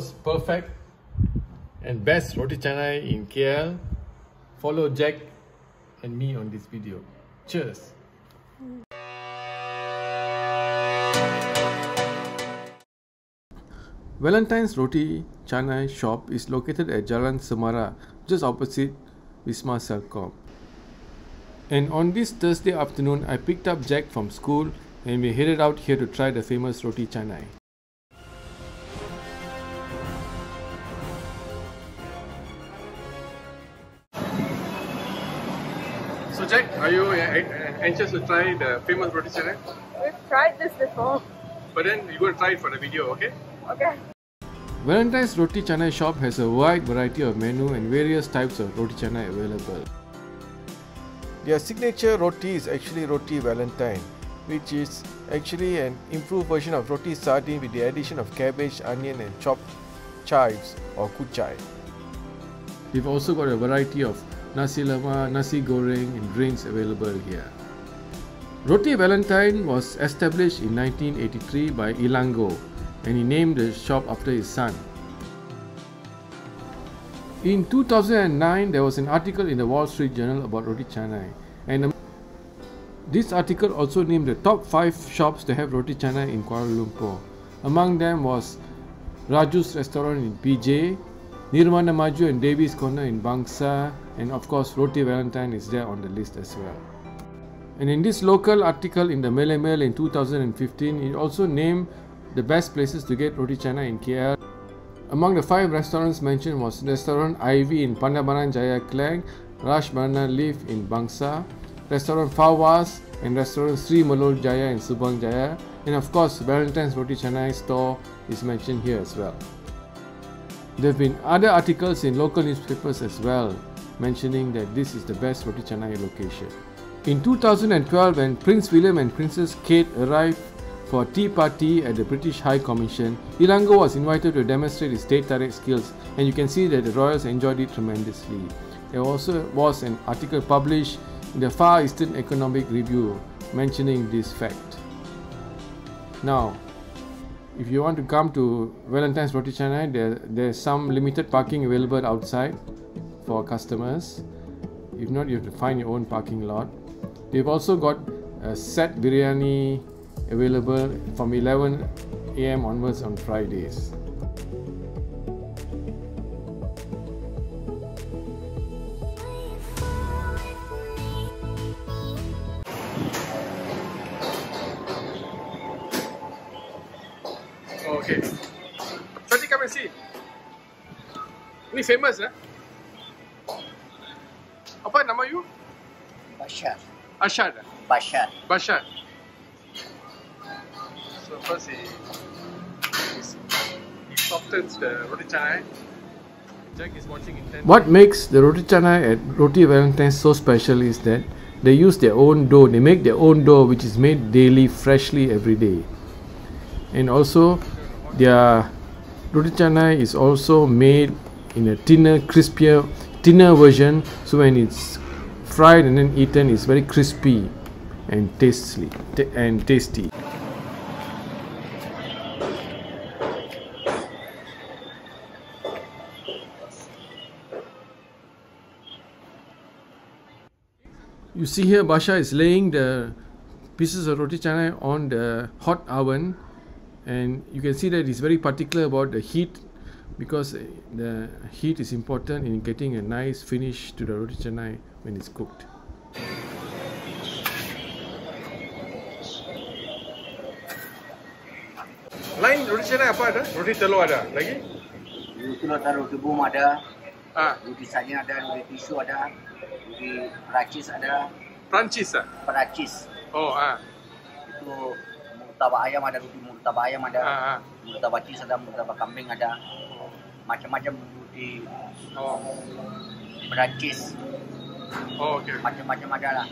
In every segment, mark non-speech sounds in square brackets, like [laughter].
most perfect and best roti canai in KL, follow Jac and me on this video. Cheers! Valentine's Roti Canai shop is located at Jalan Semarak, just opposite Wisma Celcom. And on this Thursday afternoon, I picked up Jac from school and we headed out here to try the famous Roti Canai. So are you uh, anxious to try the famous Roti Canai? We've tried this before. But then you're going to try it for the video, okay? Okay. Valentine's Roti Canai shop has a wide variety of menu and various types of roti canai available. Their signature roti is actually roti Valentine, which is actually an improved version of roti sardine with the addition of cabbage, onion, and chopped chives or kuchai. We've also got a variety of nasi lemak, nasi goreng, and drinks available here. Roti Valentine was established in 1983 by Ilango and he named the shop after his son. In 2009, there was an article in the Wall Street Journal about Roti Canai, and this article also named the top 5 shops to have Roti Canai in Kuala Lumpur. Among them was Raju's restaurant in PJ, Nirvana Maju and Devi's Corner in Bangsar, and of course, Roti Valentine is there on the list as well. And in this local article in the Malay Mail in 2015, it also named the best places to get roti canai in KL. Among the five restaurants mentioned was restaurant Ivy in Pandamaran Jaya Klang, Rash Banana Leaf in Bangsar, restaurant Fawaz and restaurant Sri Malol Jaya in Subang Jaya, and of course Valentine's Roti Canai store is mentioned here as well. There have been other articles in local newspapers as well mentioning that this is the best Roti Canai location. In 2012, when Prince William and Princess Kate arrived for a tea party at the British High Commission, Ilango was invited to demonstrate his teh tarik skills, and you can see that the royals enjoyed it tremendously. There also was an article published in the Far Eastern Economic Review mentioning this fact. Now, if you want to come to Valentine's Roti Canai, there, there's some limited parking available outside for customers. If not, you have to find your own parking lot. They've also got a set biryani available from 11 am onwards on Fridays. Okay. Shwati, come and see. Ini famous eh? Apa nama you? Bashar. Ashad. eh? Bashar. Bashar. So first he, he softens the roti canai. Jac is watching intently. What makes the roti canai at Roti Valentine so special is that they use their own dough. They make their own dough, which is made daily, freshly every day. And also, their roti canai is also made in a thinner, crispier, thinner version. So when it's fried and then eaten, it's very crispy and tasty. and tasty. You see here, Basha is laying the pieces of roti canai on the hot oven, and you can see that he's very particular about the heat because the heat is important in getting a nice finish to the roti canai when it's cooked. Lain roti canai apa ada? Roti telur ada lagi? Roti telur roti bum ada, Ah, roti sajin ada, roti tisu ada, roti Perancis ada, Prancis ah. Perancis. Oh ah. Itu murtabak ayam ada, roti murtabak ayam ada, Ah, ah. murtabak cheese ada, murtabak kambing ada. Macam-macam roti Oh. Perancis, Oh okay. macam-macam ada lah.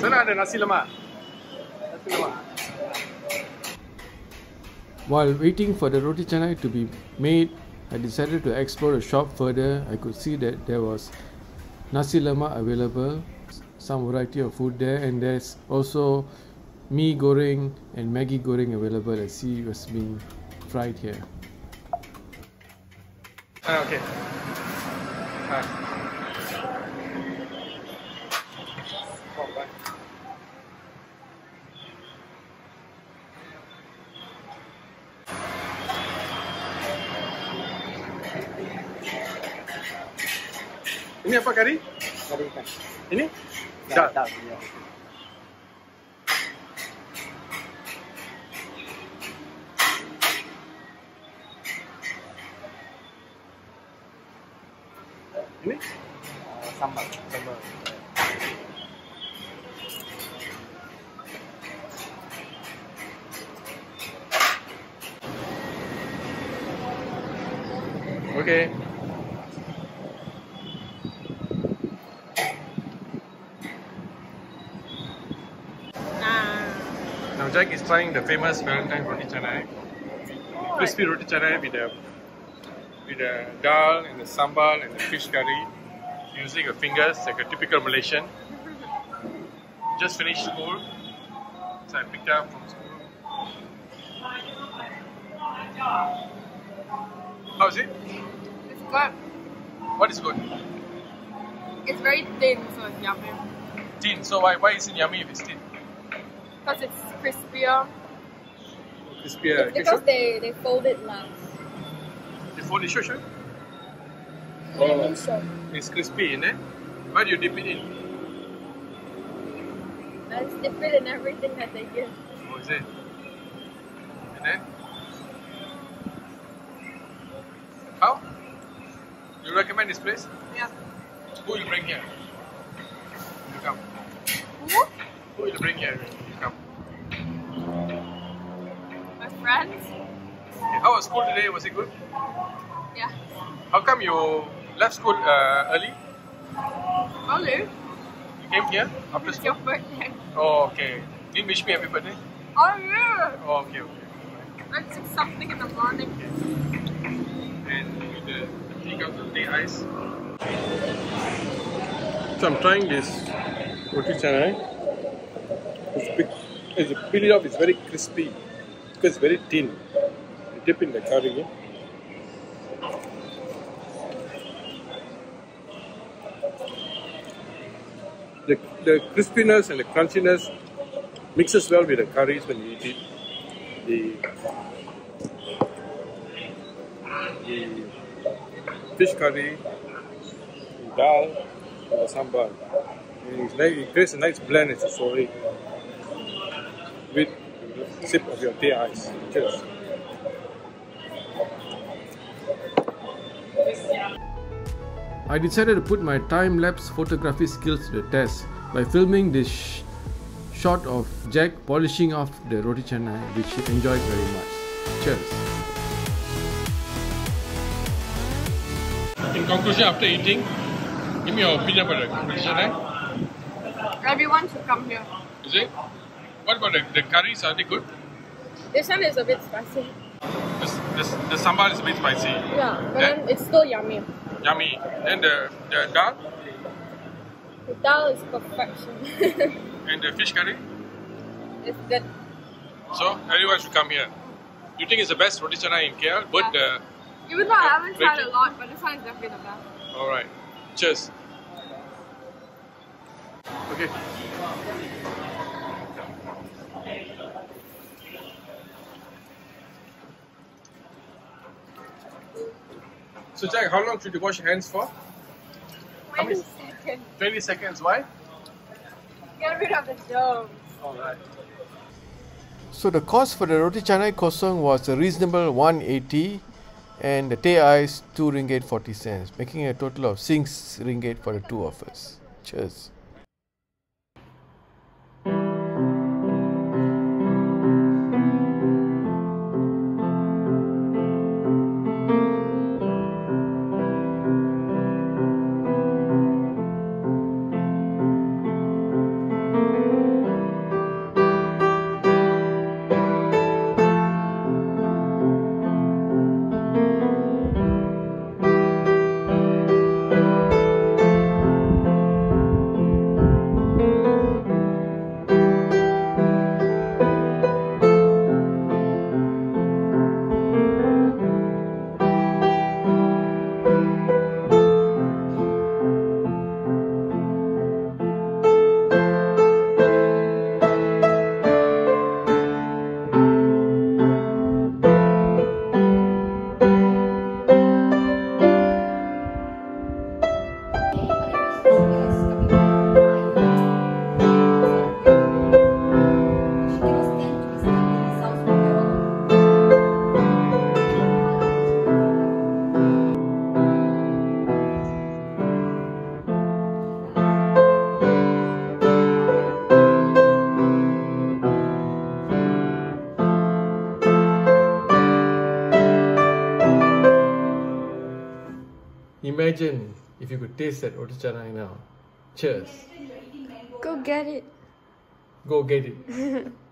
Sana ada nasi lemak. Nasi lemak. While waiting for the roti canai to be made, I decided to explore the shop further. I could see that there was nasi lemak available, some variety of food there, and there's also mee goreng and Maggi goreng available. I see was being fried here. Ah, okay. Ah. Oh, bye. Ini apa kari? Kari ikan. Ini? Dal. dal. Okay. Now Jac is trying the famous Valentine roti canai. Crispy roti canai with the with the dal and the sambal and the fish curry using your fingers like a typical Malaysian. Just finished school, so I picked up from school. How's it? It's good. What is good? It's very thin, so it's yummy. Thin. So why why is it yummy if it's thin? Because it's crispier. Crispier. It's because they, they fold it last. You fold it, sure, sure. Oh. So, It's crispy, isn't it? Why do you dip it in? I dip it in everything that they give. Oh, is it? And then? How? You recommend this place? Yeah. Who you bring here? You come. Who? Who you bring here? You come. My friends? Okay. How was school today? Was it good? Yeah. How come you left school uh, early? Olu, You came here after it's your school? birthday. Oh, okay. Didn't wish me happy birthday? Oh, yeah. Oh, okay, okay. It's six something in the morning. and with the, the tea comes the tea ice. So I'm trying this roti canai. It's big. As you peel it off, it's very crispy because it's very thin. Dip in the curry. The, the crispiness and the crunchiness mixes well with the curries when you eat it. The the fish curry, the dal, and the sambal. And it's like, it creates a nice blend as a sorry with a sip of your tea ice. Cheers. I decided to put my time lapse photography skills to the test by filming this sh- shot of Jac polishing off the roti canai, which he enjoyed very much. Cheers. In conclusion, after eating, give me your opinion about the roti canai. Everyone should come here. Is it? What about the, the curries? Are they good? This one is a bit spicy. The, the, the sambal is a bit spicy. Yeah, but Yeah. then it's still yummy. Yummy. Then the, the dal The dal is perfection. [laughs] and the fish curry. it's good. So everyone should come here. You think it's the best roti canai in KL? But the Even though I haven't tried a lot, but this one is definitely the best. all right. Cheers. Okay. So Jac, how long should you wash your hands for? How Wait many- a 20 seconds. Why? Get rid of the germs. All right. So the cost for the roti canai kosong was a reasonable 180 and the teh ice 2 ringgit 40 cents, making a total of 6 ringgit for the two of us. Cheers. Imagine if you could taste that roti canai now. Cheers. Go get it. Go get it. [laughs]